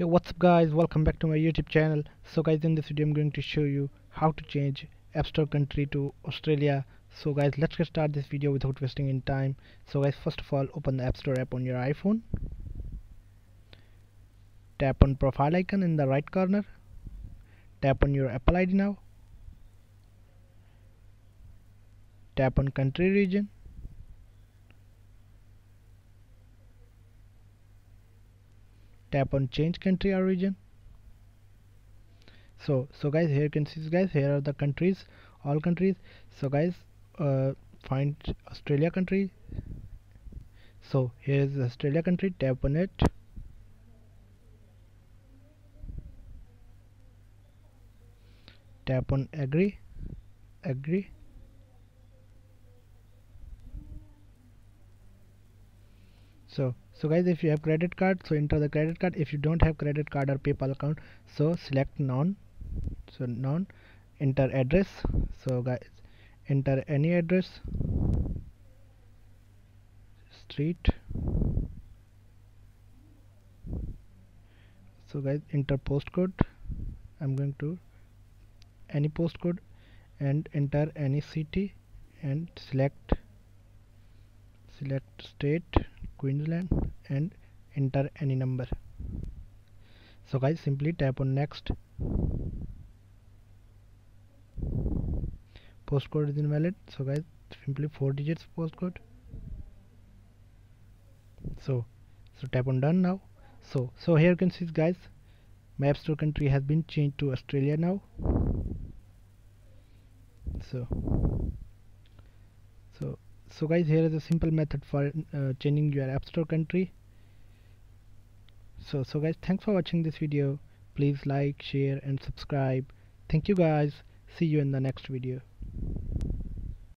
Hey what's up guys? Welcome back to my YouTube channel. So guys in this video I'm going to show you how to change App Store country to Australia. So guys let's get start this video without wasting any time. So guys first of all open the App Store app on your iPhone. Tap on profile icon in the right corner. Tap on your Apple ID now. Tap on country region tap on change country or region. So so guys here you can see guys here are the countries all countries. So guys uh, find Australia country. So here is Australia country tap on it. Tap on agree agree so so guys if you have credit card so enter the credit card. If you don't have credit card or paypal account so select none. So none. Enter address. So guys enter any address. Street. So guys enter postcode. I'm going to any postcode and enter any city and select select state Queensland and enter any number. So guys simply tap on next. Postcode is invalid. So guys simply 4 digits postcode. So so tap on done now. So so here you can see guys my app store country has been changed to Australia now. So so so guys here is a simple method for uh, changing your app store country. So so guys thanks for watching this video. Please like share and subscribe. Thank you guys. See you in the next video